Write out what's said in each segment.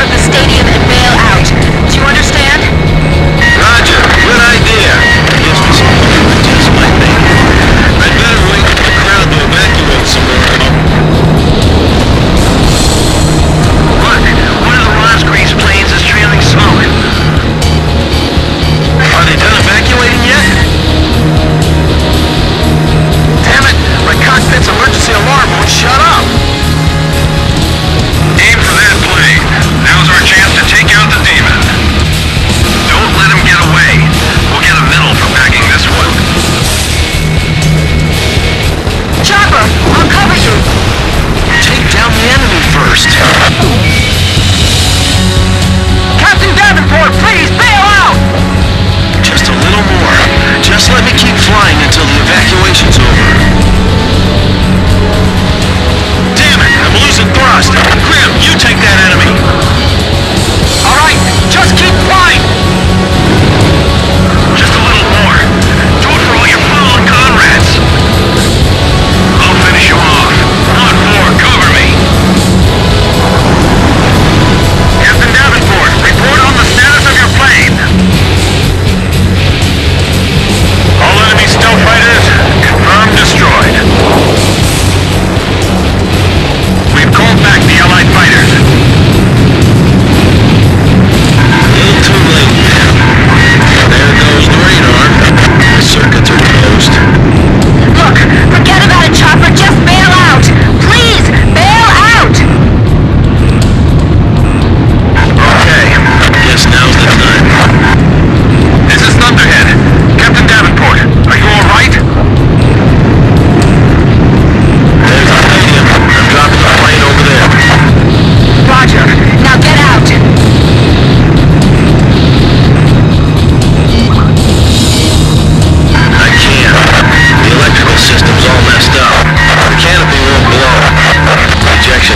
of the stadium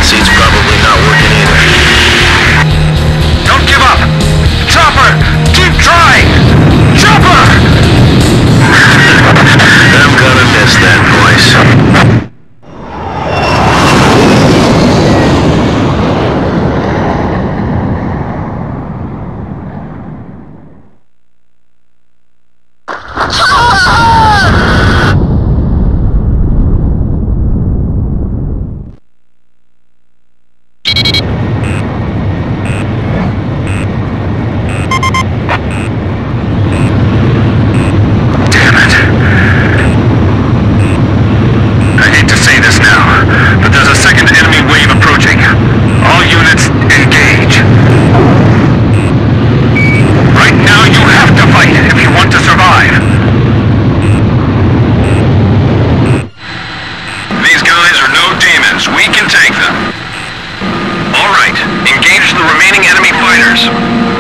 seats probably the remaining enemy fighters.